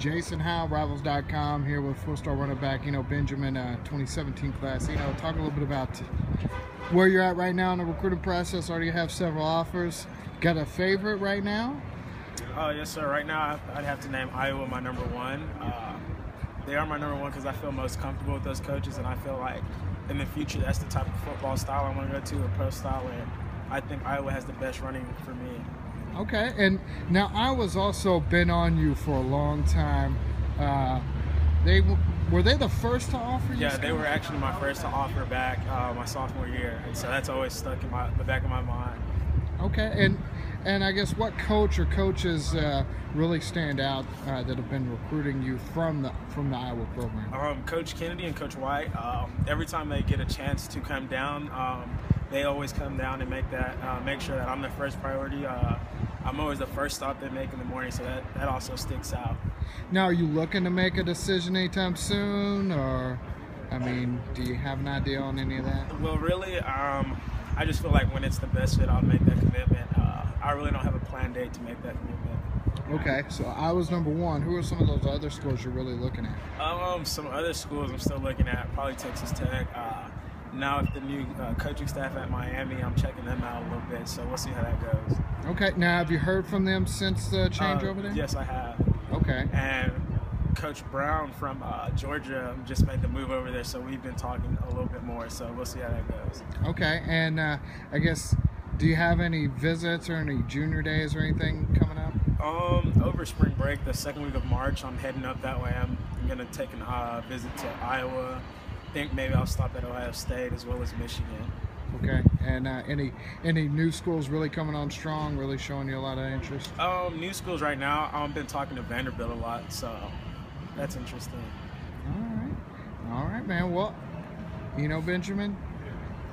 Jason Howe, Rivals.com, here with four-star running back, you know, Benjamin, uh, 2017 class. You know, talk a little bit about where you're at right now in the recruiting process. Already have several offers. Got a favorite right now? Uh, yes, sir. Right now, I'd have to name Iowa my number one. Uh, they are my number one because I feel most comfortable with those coaches, and I feel like in the future that's the type of football style I want to go to, a pro style, and I think Iowa has the best running for me. Okay, and now Iowa's also been on you for a long time. Uh, they were they the first to offer you? Yeah, they were actually my first to offer back uh, my sophomore year, and so that's always stuck in my the back of my mind. Okay, and and I guess what coach or coaches uh, really stand out uh, that have been recruiting you from the from the Iowa program? Um, coach Kennedy and Coach White. Um, every time they get a chance to come down, um, they always come down and make that uh, make sure that I'm the first priority. Uh, I'm always the first stop they make in the morning, so that, that also sticks out. Now, are you looking to make a decision anytime soon, or, I mean, do you have an idea on any of that? Well, really, um, I just feel like when it's the best fit, I'll make that commitment. Uh, I really don't have a planned date to make that commitment. Okay, so Iowa's number one. Who are some of those other schools you're really looking at? Um, some other schools I'm still looking at, probably Texas Tech. Uh, now with the new uh, coaching staff at Miami, I'm checking them out a little bit, so we'll see how that goes. Okay, now have you heard from them since the change uh, over there? Yes, I have. Okay. And Coach Brown from uh, Georgia just made the move over there, so we've been talking a little bit more, so we'll see how that goes. Okay, and uh, I guess, do you have any visits or any junior days or anything coming up? Um, over spring break, the second week of March, I'm heading up that way. I'm, to take a uh, visit to Iowa, think maybe I'll stop at Ohio State as well as Michigan. Okay, and uh, any any new schools really coming on strong, really showing you a lot of interest? Um, new schools right now. I've been talking to Vanderbilt a lot, so that's interesting. All right, all right, man. Well, Eno Benjamin,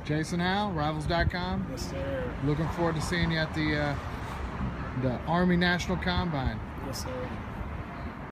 Jason Howe, Rivals.com. Yes, sir. Looking forward to seeing you at the uh, the Army National Combine. Yes, sir.